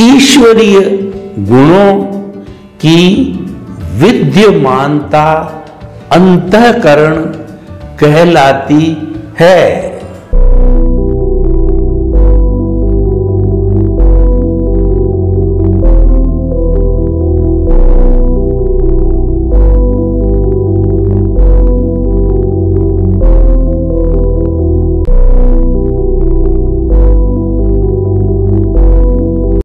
ईश्वरीय गुणों की विद्यमानता अंतकरण कहलाती है।